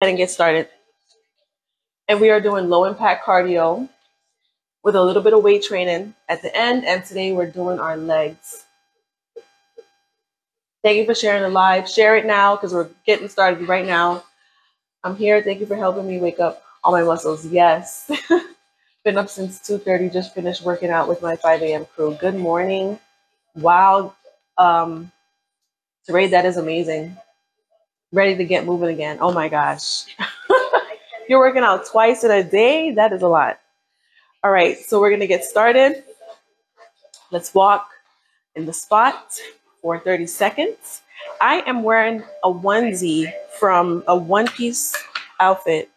and get started. And we are doing low impact cardio with a little bit of weight training at the end. And today we're doing our legs. Thank you for sharing the live. Share it now because we're getting started right now. I'm here. Thank you for helping me wake up all my muscles. Yes. Been up since 2.30. Just finished working out with my 5 a.m. crew. Good morning. Wow. Um, Ray, that is amazing. Ready to get moving again. Oh my gosh. You're working out twice in a day? That is a lot. All right, so we're going to get started. Let's walk in the spot for 30 seconds. I am wearing a onesie from a one piece outfit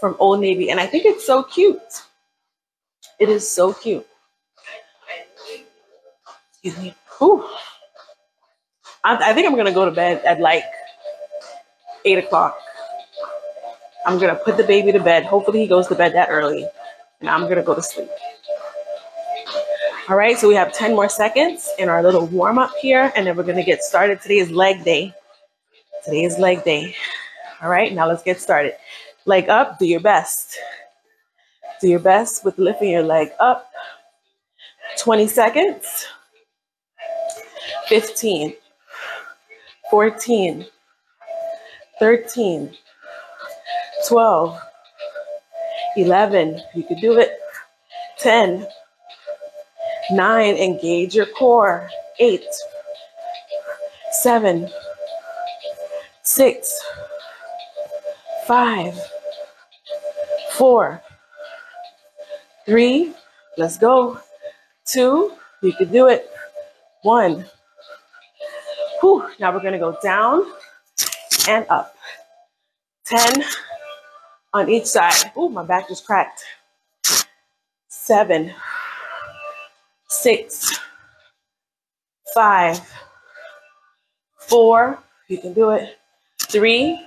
from Old Navy, and I think it's so cute. It is so cute. Excuse me. Whew. I, I think I'm gonna go to bed at like eight o'clock. I'm gonna put the baby to bed. Hopefully, he goes to bed that early, and I'm gonna go to sleep. All right, so we have 10 more seconds in our little warm up here, and then we're gonna get started. Today is leg day. Today is leg day. All right, now let's get started. Leg up, do your best. Do your best with lifting your leg up. 20 seconds. 15, 14, 13, 12, 11, you could do it. 10, 9, engage your core. 8, 7, 6, 5, 4, 3, let's go. 2, you could do it. 1. Whew. Now we're going to go down and up. 10 on each side. Oh, my back just cracked. Seven, six, five, four, you can do it. Three,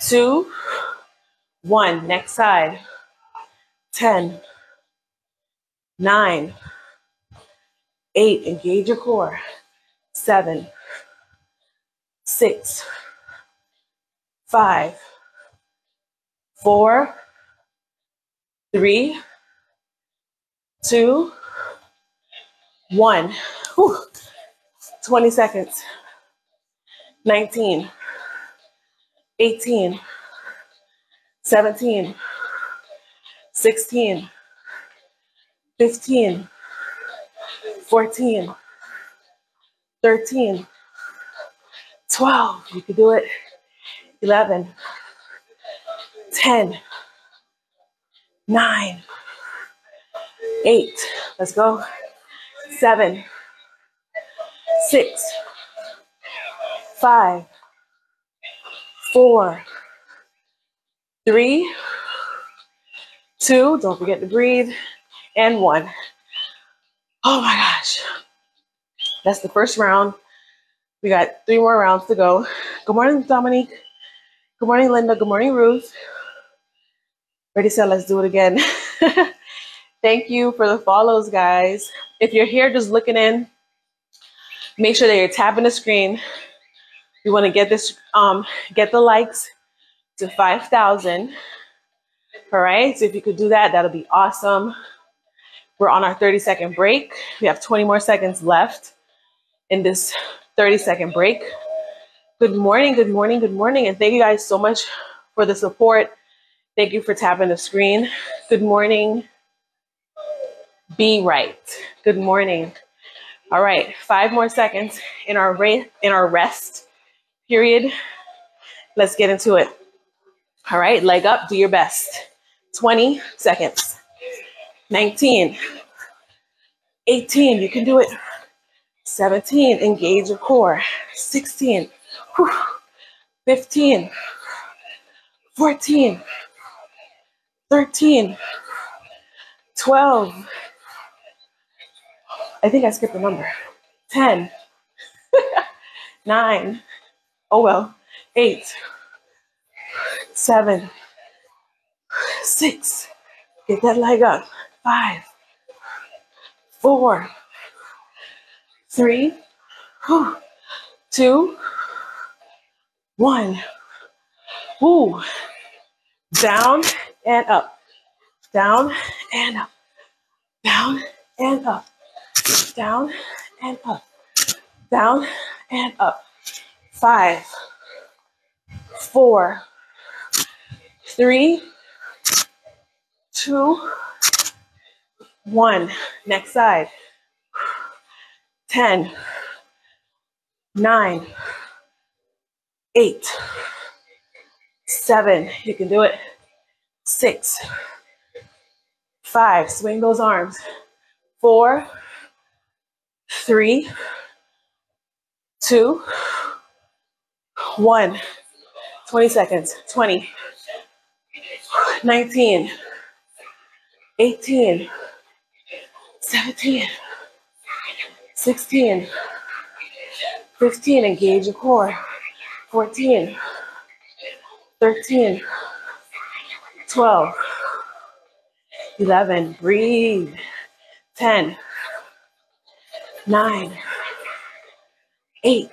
two, one. Next side. Ten, nine, eight, engage your core. Seven, six, five, four, three, two, one. Whew. 20 seconds. 19, 18, 17, 16, 15, 14, 13, 12. You can do it. 11, 10, 9, 8, let's go, 7, 6, 5, 4, 3, 2, don't forget to breathe, and 1. Oh my gosh. That's the first round. We got three more rounds to go. Good morning, Dominique. Good morning, Linda. Good morning, Ruth. Ready, set, let's do it again. Thank you for the follows, guys. If you're here just looking in, make sure that you're tapping the screen. We want to get this, um, get the likes to 5,000. All right, so if you could do that, that'll be awesome. We're on our 30 second break. We have 20 more seconds left in this 30 second break. Good morning, good morning, good morning. And thank you guys so much for the support. Thank you for tapping the screen. Good morning. Be right. Good morning. All right, five more seconds in our ra- in our rest period. Let's get into it. All right, leg up, do your best. 20 seconds. 19. 18, you can do it. 17, engage your core. 16, Whew. 15, 14, 13, 12. I think I skipped a number. 10, 9, oh well, 8, 7, 6, get that leg up. 5, 4, 3, 2, one. Woo. Down and up. Down and up. Down and up. Down and up. Down and up. Five, four, three, two, one. Next side. Ten, nine, eight, seven. You can do it. Six, five. Swing those arms. Four, three, two, one. 20 seconds. 20, 19, 18, 17, 16, 15, engage your core. 14, 13, 12, 11, breathe. 10, 9, 8,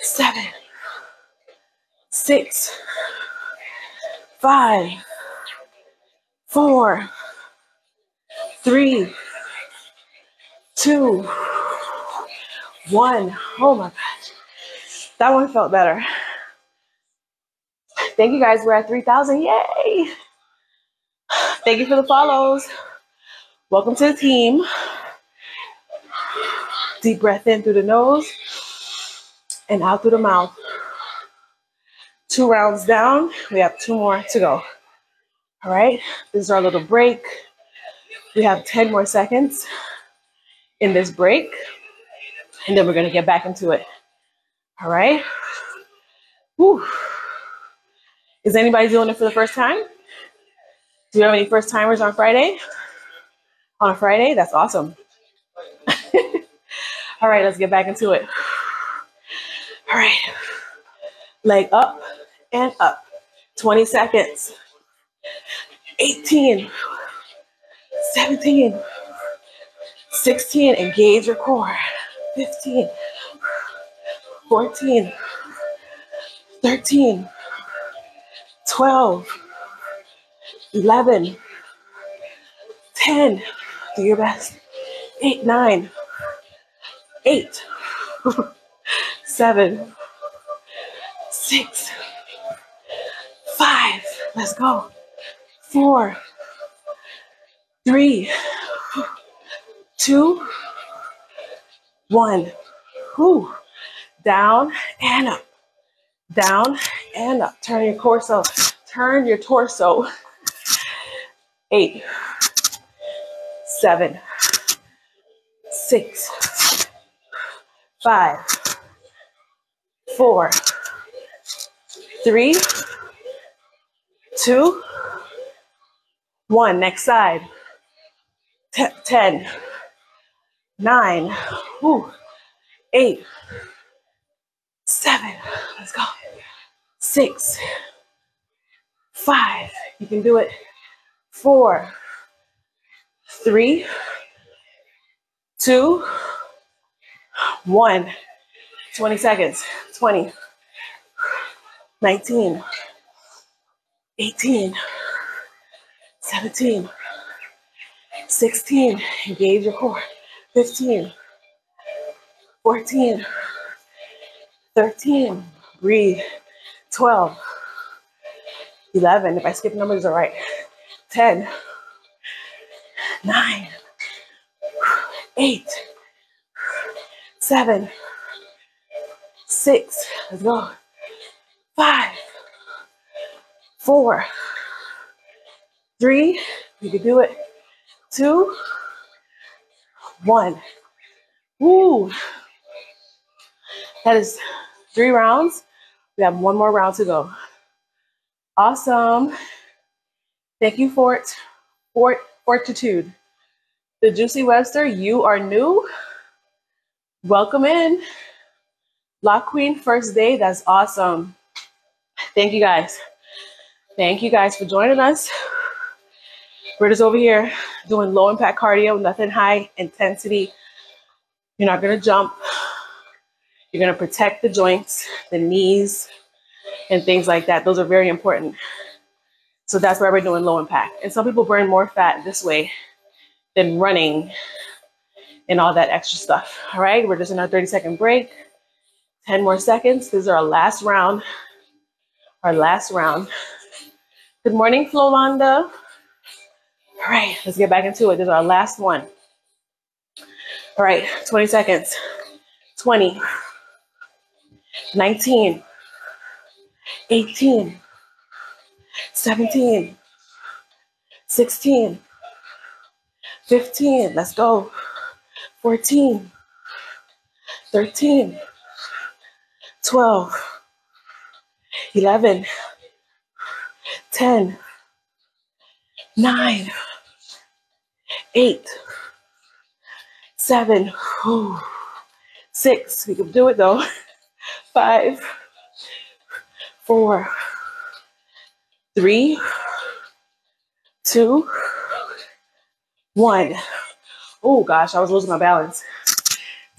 7, 6, 5, 4, 3, 2, 1. Oh my gosh. That one felt better. Thank you guys. We're at 3,000. Yay. Thank you for the follows. Welcome to the team. Deep breath in through the nose and out through the mouth. Two rounds down. We have two more to go. All right. This is our little break. We have 10 more seconds in this break, and then we're going to get back into it. All right. Whew. Is anybody doing it for the first time? Do you have any first timers on Friday? On a Friday? That's awesome. All right, let's get back into it. All right. Leg up and up. 20 seconds. 18, 17, 16, engage your core. 15, 14, 13, 12, 11, 10, do your best, 8, 9, 8, 7, 6, 5, let's go, 4, 3, 2, 1. Whew. Down and up. Down and up. Turn your torso. Turn your torso. Eight, seven, six, five, four, three, two, one. Next side. T- ten, nine, whew, eight, seven, let's go, six, five, you can do it, four, three, two, one. 20 seconds, 20, 19, 18, 17, 16, engage your core, 15, 14, 13, breathe, 12, 11, if I skip numbers, all right, 10, 9, 8, 7, 6, let's go, 5, 4, 3, you can do it, 2, 1. Woo! That is three rounds. We have one more round to go. Awesome. Thank you, Fort. Fort Fortitude. The Juicy Webster, you are new. Welcome in. Lock Queen, first day. That's awesome. Thank you guys. Thank you guys for joining us. We're just over here doing low impact cardio, nothing high intensity. You're not gonna jump. You're gonna protect the joints, the knees, and things like that. Those are very important. So that's why we're doing low impact. And some people burn more fat this way than running and all that extra stuff. All right, we're just in our 30 second break. 10 more seconds. This is our last round. Our last round. Good morning, Flolanda. All right, let's get back into it. This is our last one. All right, 20 seconds. 20, 19, 18, 17, 16, 15, let's go. 14, 13, 12, 11, 10, 9, 8, 7, 6, we can do it though, 5, 4, 3, 2, 1. Oh gosh, I was losing my balance.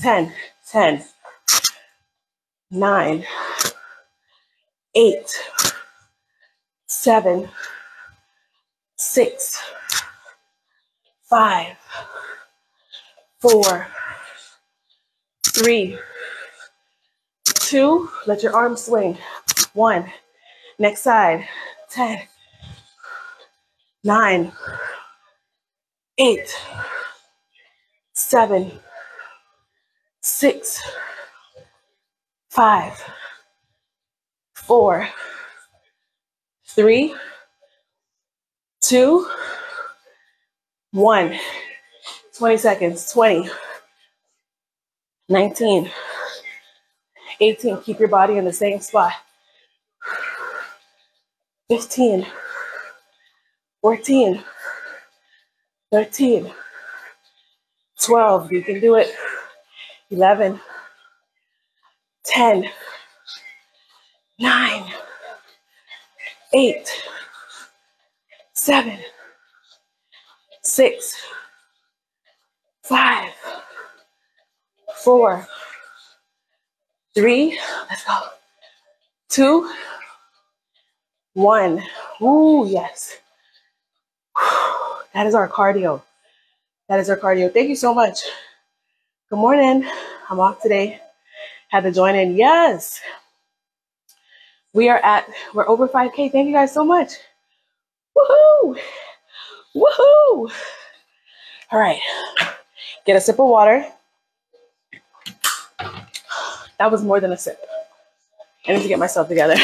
10, 10, 9, 8, 7, 6, 5, 4, 3, 2, let your arms swing. 1, next side. 10, 9, 8, seven, six, five, four, three, two, one. 20 seconds. 20, 19, 18. Keep your body in the same spot. 15, 14, 13, 12, you can do it. 11, 10, 9, 8, 7, 6, 5, 4, 3, let's go. 2, 1. Ooh, yes. That is our cardio. That is our cardio. Thank you so much. Good morning. I'm off today. Had to join in. Yes. We are at, we're over 5K. Thank you guys so much. Woohoo! Woohoo! All right. Get a sip of water. That was more than a sip. I need to get myself together.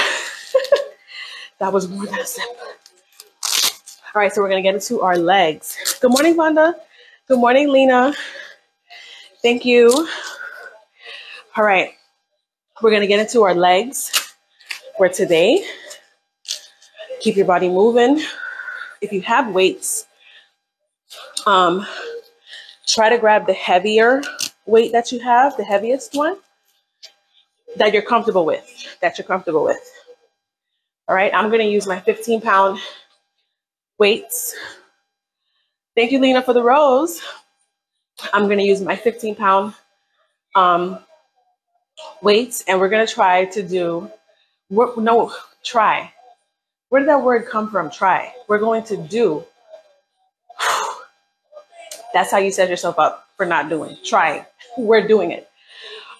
that was more than a sip. All right, so we're gonna get into our legs. Good morning, Vonda. Good morning, Lena. Thank you. All right, we're to get into our legs for today. Keep your body moving. If you have weights, um, try to grab the heavier weight that you have, the heaviest one that you're comfortable with, that you're comfortable with. All right, I'm going to use my 15 pound weights Thank you, Lena, for the rose. I'm going to use my 15 pound um, weights and we're going to try to do, no, try. Where did that word come from? Try. We're going to do. That's how you set yourself up for not doing. Try. We're doing it.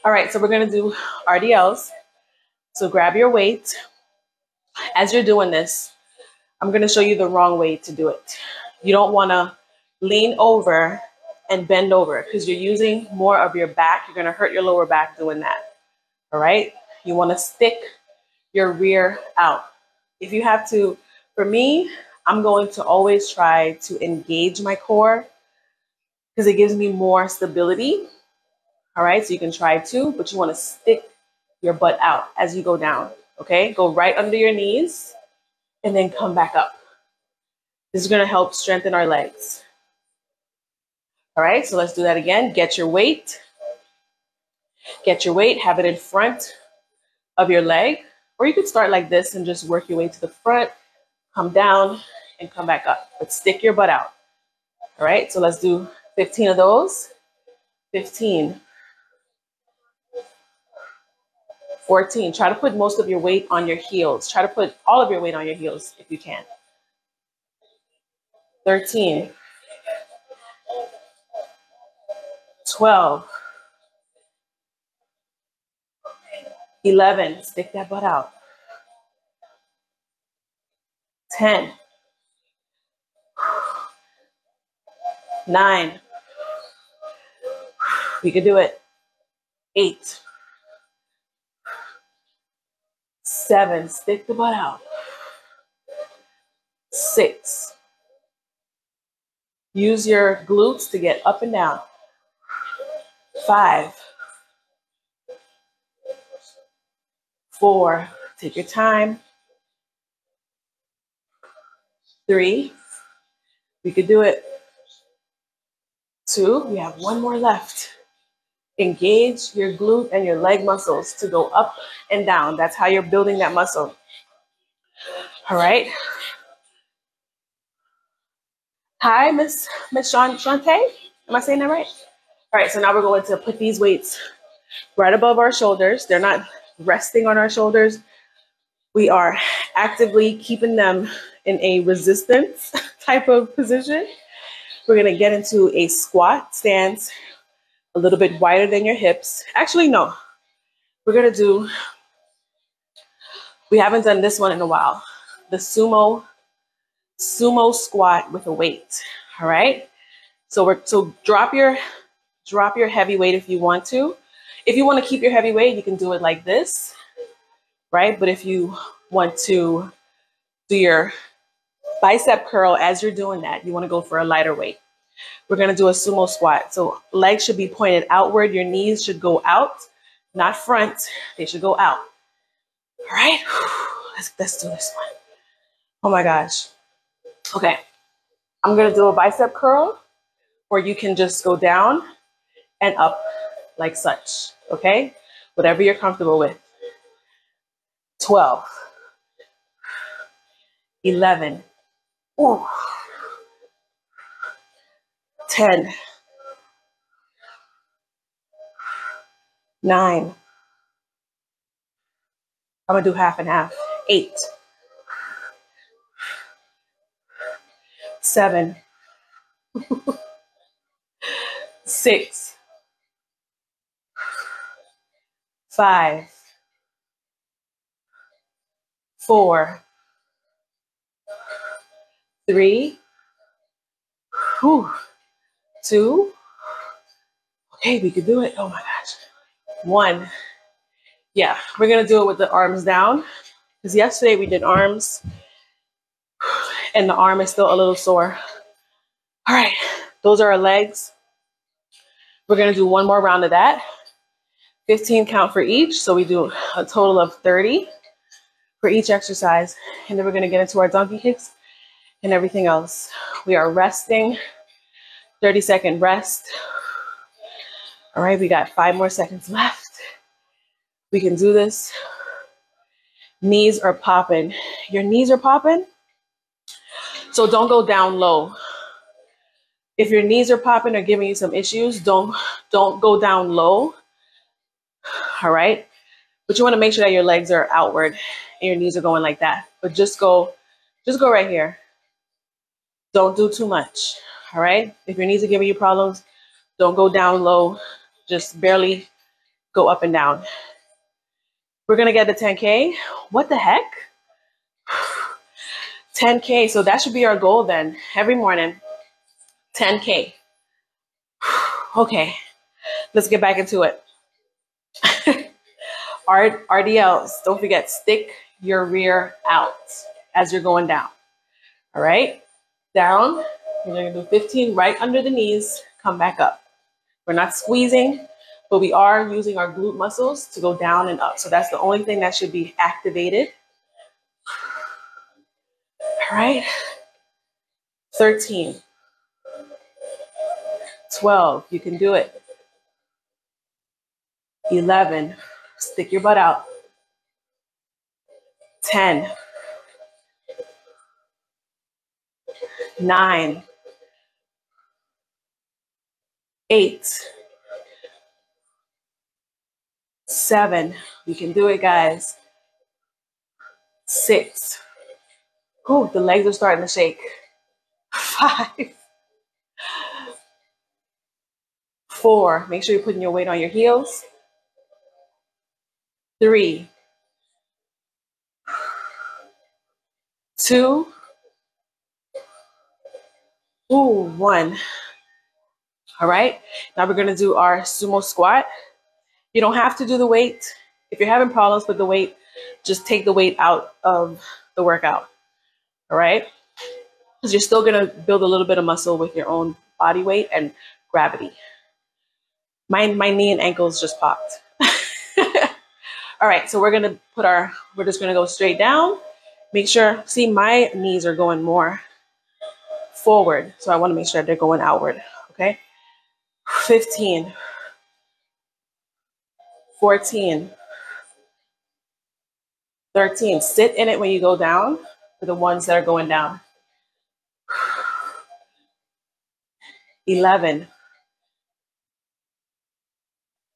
All right, so we're going to do RDLs. So grab your weight. As you're doing this, I'm going to show you the wrong way to do it. You don't want to lean over and bend over because you're using more of your back. You're going to hurt your lower back doing that. All right. You want to stick your rear out. If you have to, for me, I'm going to always try to engage my core because it gives me more stability. All right. So you can try to, but you want to stick your butt out as you go down. Okay. Go right under your knees and then come back up. This is going to help strengthen our legs. All right, so let's do that again. Get your weight. Get your weight, have it in front of your leg. Or you could start like this and just work your way to the front, come down, and come back up. But stick your butt out. All right, so let's do 15 of those. 15. 14. Try to put most of your weight on your heels. Try to put all of your weight on your heels if you can. 13. 12. 11. Stick that butt out. 10. 9. We could do it. 8. 7. Stick the butt out. 6. Use your glutes to get up and down. 5. 4. Take your time. 3. We could do it. Two, we have one more left. Engage your glute and your leg muscles to go up and down. That's how you're building that muscle. All right. Hi, Miss Miss Shante. Am I saying that right? All right, so now we're going to put these weights right above our shoulders. They're not resting on our shoulders. We are actively keeping them in a resistance type of position. We're gonna get into a squat stance, a little bit wider than your hips. Actually, no. We're gonna do, we haven't done this one in a while. The sumo, sumo squat with a weight, all right? So we're, so drop your, drop your heavy weight if you want to. If you wanna keep your heavy weight, you can do it like this, right? But if you want to do your bicep curl as you're doing that. You want to go for a lighter weight. We're going to do a sumo squat. So legs should be pointed outward. Your knees should go out, not front. They should go out. All right. Let's, let's do this one. Oh my gosh. Okay. I'm going to do a bicep curl or you can just go down and up like such. Okay. Whatever you're comfortable with. 12, 11, Ooh. 10, 9, I'm gonna do half and half, 8, 7, 6, 5, 4, three, whew, two. Okay, we could do it. Oh my gosh. One. Yeah, we're gonna do it with the arms down. Because yesterday we did arms and the arm is still a little sore. All right, those are our legs. We're gonna do one more round of that. 15 count for each, so we do a total of 30 for each exercise. And then we're gonna get into our donkey kicks and everything else. We are resting, 30 second rest. All right, we got five more seconds left. We can do this. Knees are popping. Your knees are popping. So don't go down low. If your knees are popping or giving you some issues, don't don't go down low. All right? But you want to make sure that your legs are outward and your knees are going like that. But just go just go right here. Don't do too much. All right. If your knees are giving you problems, don't go down low. Just barely go up and down. We're going to get the 10K. What the heck? 10K. So that should be our goal then. Every morning, 10K. Okay. Let's get back into it. RDLs. Don't forget, stick your rear out as you're going down. All right down. We're going to do 15 right under the knees, come back up. We're not squeezing, but we are using our glute muscles to go down and up. So that's the only thing that should be activated. All right. 13. 12. You can do it. 11. Stick your butt out. 10. nine, eight, seven. You can do it, guys. Six. Ooh, the legs are starting to shake. Five. Four. Make sure you're putting your weight on your heels. Three. Two. Ooh, one. All right. Now we're to do our sumo squat. You don't have to do the weight. If you're having problems with the weight, just take the weight out of the workout. All right. Because you're still to build a little bit of muscle with your own body weight and gravity. My, my knee and ankles just popped. All right. So we're to put our, we're just to go straight down. Make sure, see, my knees are going more forward. So I want to make sure they're going outward. Okay. 15, 14, 13. Sit in it when you go down for the ones that are going down. 11,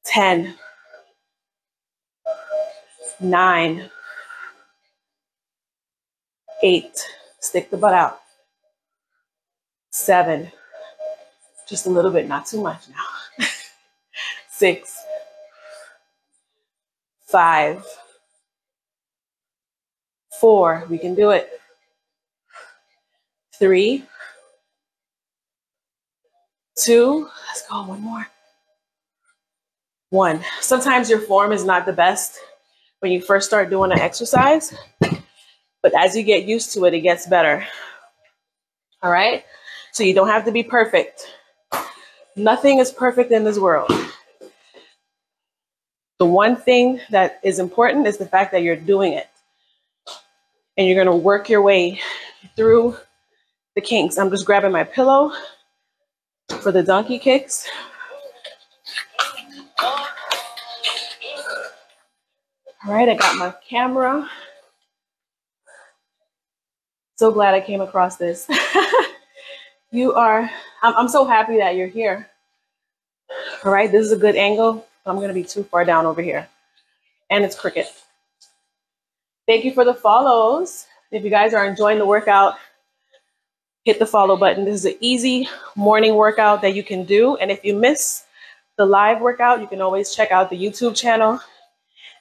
10, 9, 8. Stick the butt out. 7, just a little bit, not too much now. Six, five, four, we can do it. Three, two, let's go, one more. One. Sometimes your form is not the best when you first start doing an exercise, but as you get used to it, it gets better. All right? So you don't have to be perfect. Nothing is perfect in this world. The one thing that is important is the fact that you're doing it. And you're going to work your way through the kinks. I'm just grabbing my pillow for the donkey kicks. All right, I got my camera. So glad I came across this. You are, I'm, I'm so happy that you're here. All right, this is a good angle. I'm to be too far down over here. And it's cricket. Thank you for the follows. If you guys are enjoying the workout, hit the follow button. This is an easy morning workout that you can do. And if you miss the live workout, you can always check out the YouTube channel,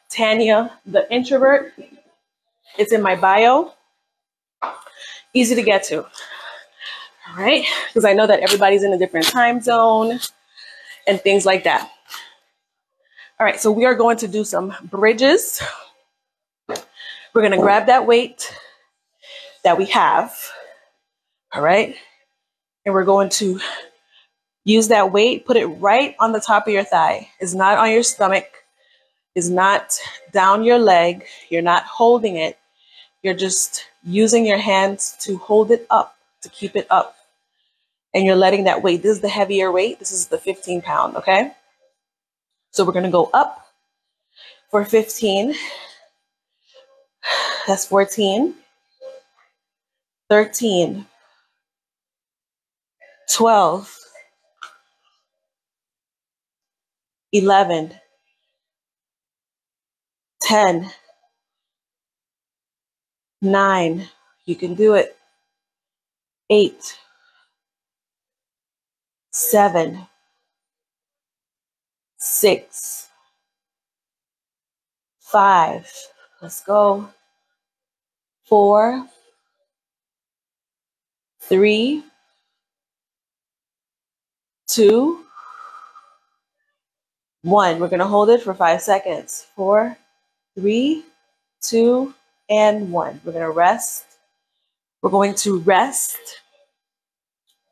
Tanya the Introvert. It's in my bio. Easy to get to. All right, because I know that everybody's in a different time zone and things like that. All right, so we are going to do some bridges. We're going to grab that weight that we have. All right, and we're going to use that weight, put it right on the top of your thigh. It's not on your stomach, it's not down your leg. You're not holding it. You're just using your hands to hold it up to keep it up. And you're letting that weight, this is the heavier weight, this is the 15 pound, okay? So we're gonna go up for 15. That's 14, 13, 12, 11, 10, 9, you can do it eight, seven, six, five, let's go, four, three, two, one. We're going to hold it for five seconds. Four, three, two, and one. We're to rest we're going to rest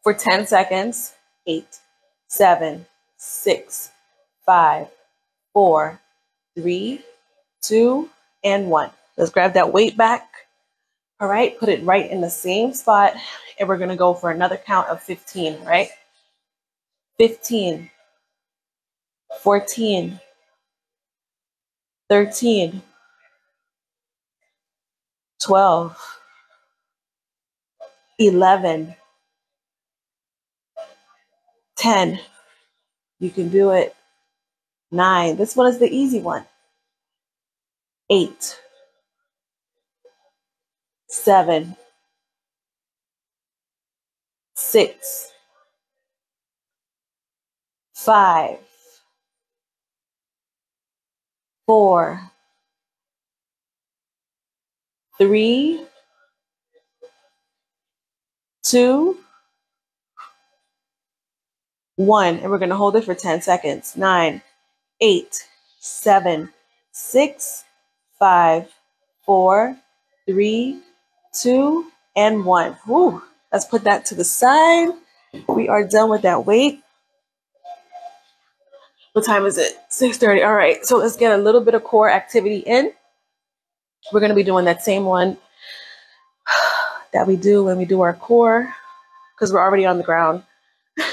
for 10 seconds. Eight, seven, six, five, four, three, two, and one. Let's grab that weight back. All right, put it right in the same spot. And we're going to go for another count of 15, right? 15, 14, 13, 12, 11, 10. You can do it. Nine. This one is the easy one. eight, seven, six, five, four, three, two, one. And we're going to hold it for 10 seconds. Nine, eight, seven, six, five, four, three, two, and one. Whew. Let's put that to the side. We are done with that weight. What time is it? 6.30. All right, so let's get a little bit of core activity in. We're going to be doing that same one that we do when we do our core because we're already on the ground.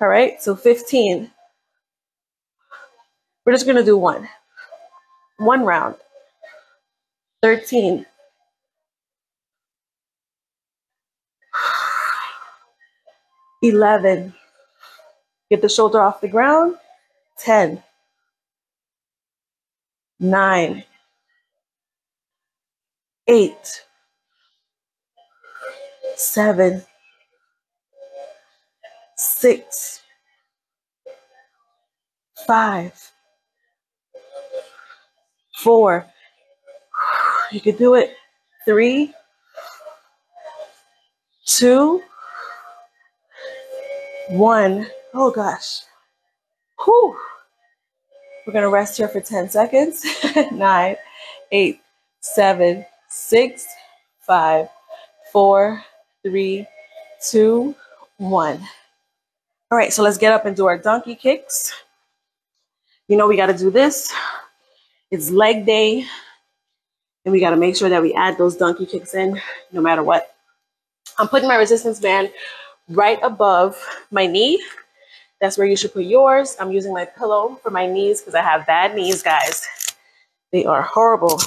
All right, so 15. We're just going to do one. One round. 13. 11. Get the shoulder off the ground. 10. 9. 8. 7. 6. 5. 4. You can do it. 3. 2 one. Oh gosh. Whew. We're gonna rest here for 10 seconds. Nine, eight, seven, six, five, four, three, two, one. All right, so let's get up and do our donkey kicks. You know we gotta do this. It's leg day, and we gotta make sure that we add those donkey kicks in no matter what. I'm putting my resistance band right above my knee. That's where you should put yours. I'm using my pillow for my knees because I have bad knees, guys. They are horrible.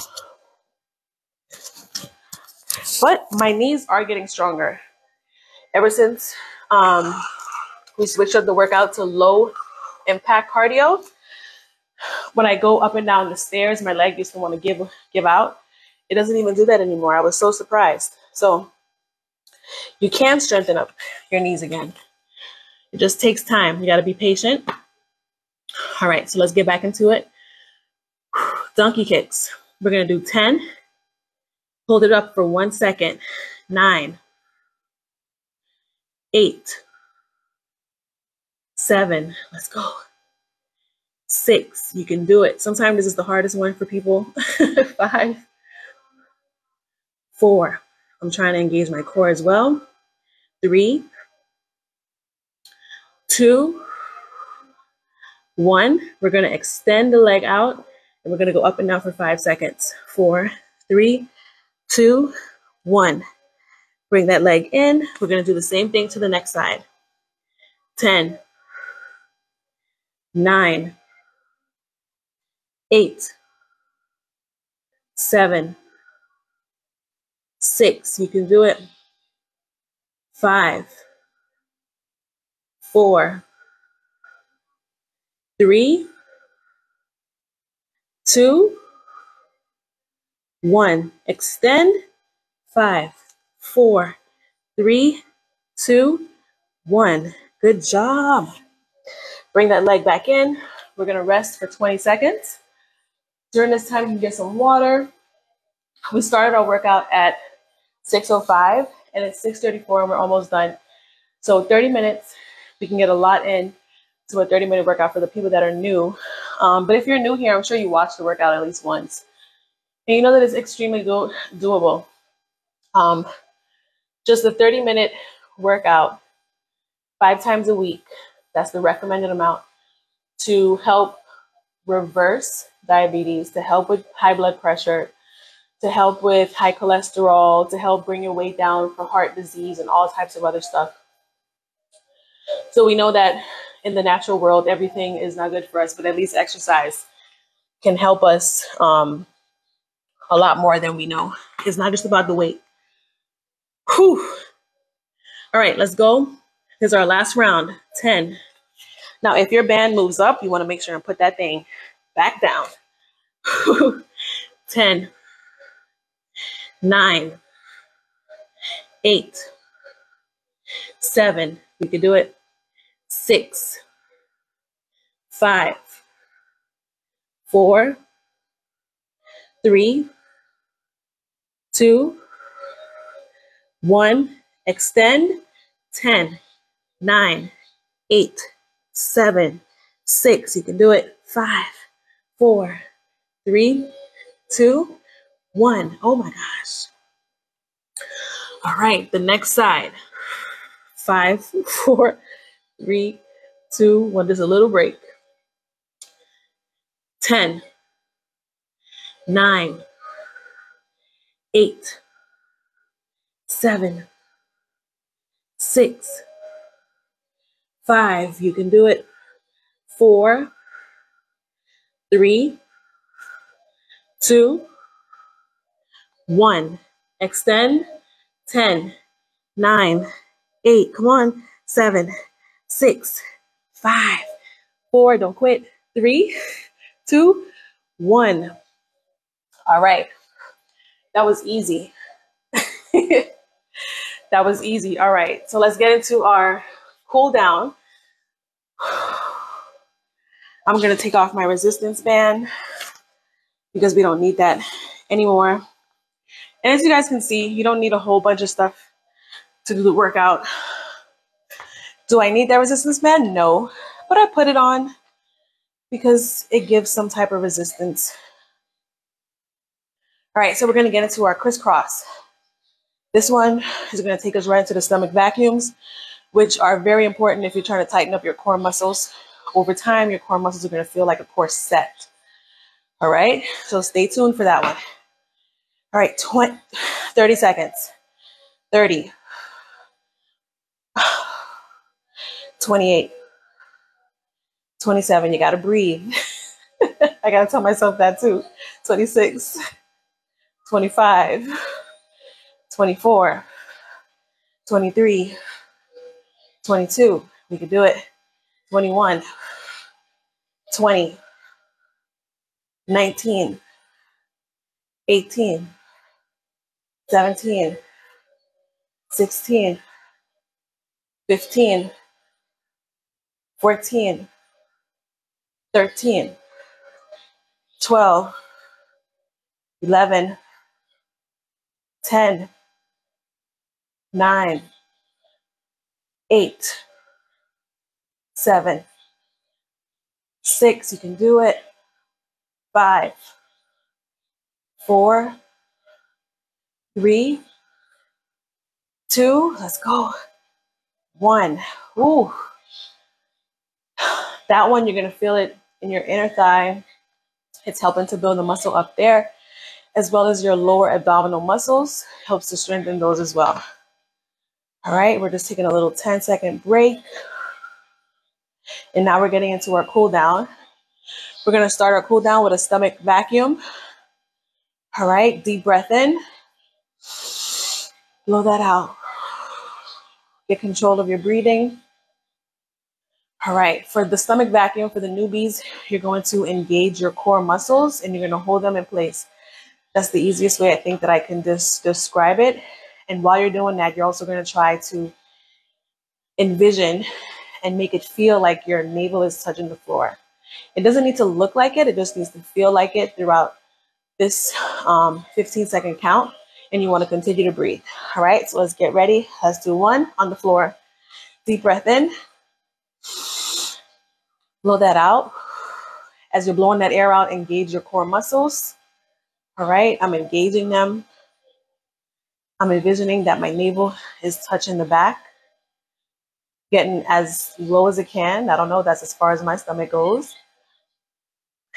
But my knees are getting stronger. Ever since um, we switched up the workout to low impact cardio, when I go up and down the stairs, my leg used to want to give give out. It doesn't even do that anymore. I was so surprised. So you can strengthen up your knees again. It just takes time. You got to be patient. All right, so let's get back into it. Donkey kicks. We're going to do 10. Hold it up for one second. Nine, eight, seven. Let's go. Six. You can do it. Sometimes this is the hardest one for people. Five, four. I'm trying to engage my core as well. Three, two, one. We're going to extend the leg out and we're going to go up and down for five seconds. Four, three, two, one. Bring that leg in. We're going to do the same thing to the next side. 10, 9, 8, 7, Six, you can do it. Five, four, three, two, one. Extend. Five, four, three, two, one. Good job. Bring that leg back in. We're going to rest for 20 seconds. During this time, you can get some water. We started our workout at 6.05 and it's 6.34 and we're almost done. So 30 minutes, we can get a lot in to a 30 minute workout for the people that are new. Um, but if you're new here, I'm sure you watched the workout at least once. And you know that it's extremely do doable. Um, just a 30 minute workout five times a week. That's the recommended amount to help reverse diabetes, to help with high blood pressure, to help with high cholesterol, to help bring your weight down for heart disease and all types of other stuff. So we know that in the natural world, everything is not good for us, but at least exercise can help us um, a lot more than we know. It's not just about the weight. Whew. All right, let's go. Here's our last round 10. Now, if your band moves up, you want to make sure and put that thing back down. 10, 9, 8, 7, you can do it, 6, 5, 4, 3, 2, 1, extend, 10, 9, 8, 7, 6, you can do it, 5, 4, 3, 2, 1. Oh my gosh. All right, the next side. Five, four, three, two, one. There's a little break. 10, 9, 8, 7, 6, 5. You can do it. 4, 3, 2, 1. Extend. 10, 9, 8. Come on. 7, 6, 5, 4. Don't quit. Three, two, one. All right. That was easy. that was easy. All right. So let's get into our cool down. I'm going to take off my resistance band because we don't need that anymore. And as you guys can see, you don't need a whole bunch of stuff to do the workout. Do I need that resistance band? No, but I put it on because it gives some type of resistance. All right, so we're gonna get into our crisscross. This one is gonna take us right into the stomach vacuums, which are very important if you're trying to tighten up your core muscles. Over time, your core muscles are gonna feel like a corset. All right, so stay tuned for that one. All right, 20, 30 seconds. 30. 28. 27. You got to breathe. I got to tell myself that too. 26. 25. 24. 23. 22. We can do it. 21. 20. 19. 18. 17, 16, 15, 14, 13, 12, 11, 10, 9, 8, 7, 6, you can do it, 5, 4, three, two, let's go. One. Ooh. That one, you're going to feel it in your inner thigh. It's helping to build the muscle up there, as well as your lower abdominal muscles. Helps to strengthen those as well. All right, we're just taking a little 10 second break. And now we're getting into our cool down. We're going to start our cool down with a stomach vacuum. All right, deep breath in. Blow that out. Get control of your breathing. All right, for the stomach vacuum, for the newbies, you're going to engage your core muscles and you're going to hold them in place. That's the easiest way I think that I can just describe it. And while you're doing that, you're also going to try to envision and make it feel like your navel is touching the floor. It doesn't need to look like it, it just needs to feel like it throughout this um, 15 second count and you want to continue to breathe. All right, so let's get ready. Let's do one on the floor. Deep breath in. Blow that out. As you're blowing that air out, engage your core muscles. All right, I'm engaging them. I'm envisioning that my navel is touching the back, getting as low as it can. I don't know, that's as far as my stomach goes.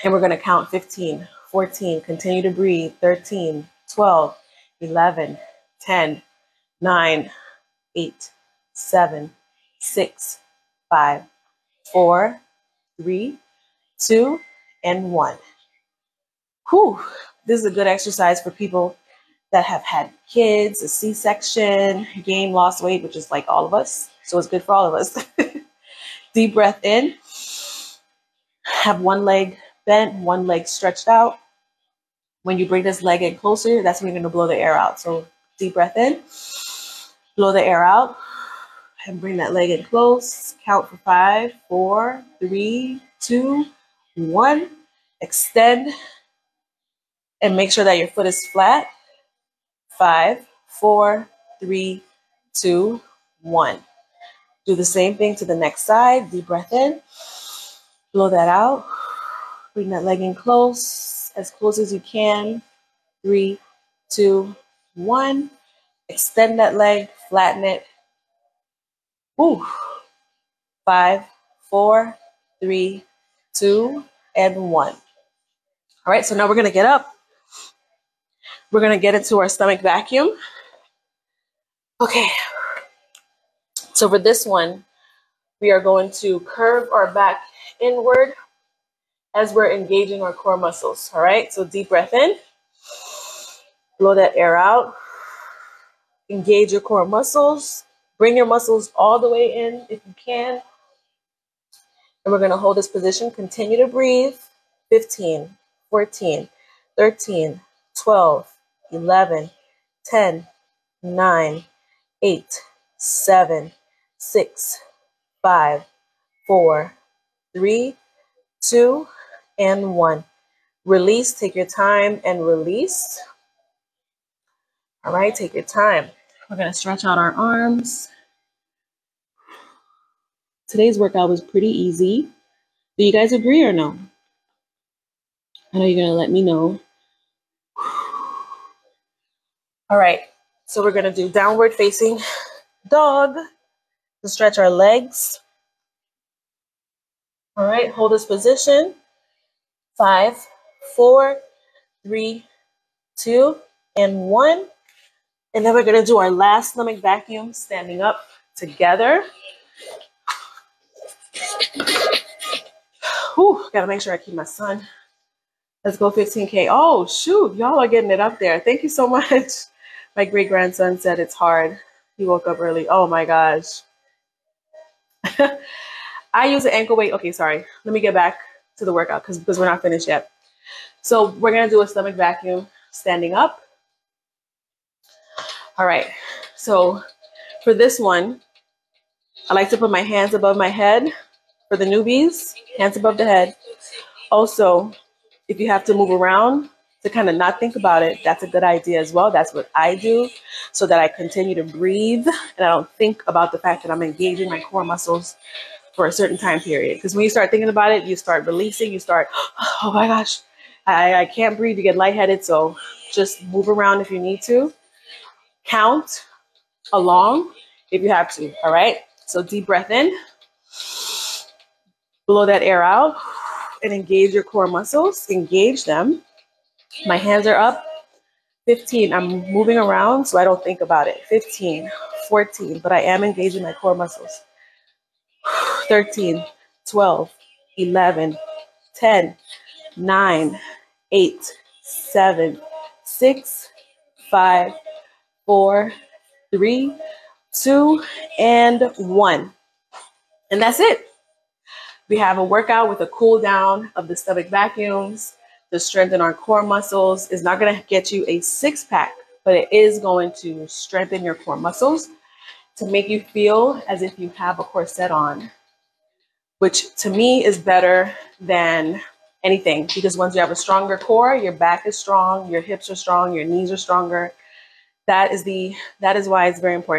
And we're going to count 15, 14, continue to breathe, 13, 12, 11, 10, 9, 8, 7, 6, 5, 4, 3, 2, and 1. Whew. This is a good exercise for people that have had kids, a C section, gain, lost weight, which is like all of us. So it's good for all of us. Deep breath in. Have one leg bent, one leg stretched out. When you bring this leg in closer, that's when you're gonna blow the air out. So deep breath in, blow the air out, and bring that leg in close. Count for five, four, three, two, one. Extend and make sure that your foot is flat. Five, four, three, two, one. Do the same thing to the next side. Deep breath in, blow that out. Bring that leg in close, as close as you can. Three, two, one. Extend that leg, flatten it. Woo. Five, four, three, two, and one. All right, so now we're gonna get up. We're gonna get into our stomach vacuum. Okay, so for this one, we are going to curve our back inward as we're engaging our core muscles. All right, so deep breath in, blow that air out, engage your core muscles, bring your muscles all the way in if you can. And we're gonna hold this position, continue to breathe. 15, 14, 13, 12, 11, 10, 9, 8, 7, six, five, four, three, two, and one. Release, take your time and release. All right, take your time. We're gonna stretch out our arms. Today's workout was pretty easy. Do you guys agree or no? I know you're gonna let me know. All right, so we're gonna do downward facing dog to stretch our legs. All right, hold this position. Five, four, three, two, and one. And then we're gonna do our last stomach vacuum standing up together. Whew, gotta make sure I keep my son. Let's go 15K. Oh, shoot, y'all are getting it up there. Thank you so much. My great grandson said it's hard. He woke up early. Oh my gosh. I use an ankle weight. Okay, sorry. Let me get back to the workout because we're not finished yet. So we're gonna do a stomach vacuum standing up. All right. So for this one, I like to put my hands above my head for the newbies, hands above the head. Also, if you have to move around to kind of not think about it, that's a good idea as well. That's what I do so that I continue to breathe and I don't think about the fact that I'm engaging my core muscles for a certain time period. Because when you start thinking about it, you start releasing, you start, oh my gosh, I, I can't breathe, you get lightheaded. So just move around if you need to. Count along if you have to. All right. So deep breath in, blow that air out, and engage your core muscles. Engage them. My hands are up. 15. I'm moving around so I don't think about it. 15, 14, but I am engaging my core muscles. 13, 12, 11, 10, 9, 8, 7, 6, 5, 4, 3, 2, and 1. And that's it. We have a workout with a cool down of the stomach vacuums to strengthen our core muscles. It's not going to get you a six pack, but it is going to strengthen your core muscles to make you feel as if you have a corset on, which to me is better than anything because once you have a stronger core, your back is strong, your hips are strong, your knees are stronger. That is the that is why it's very important.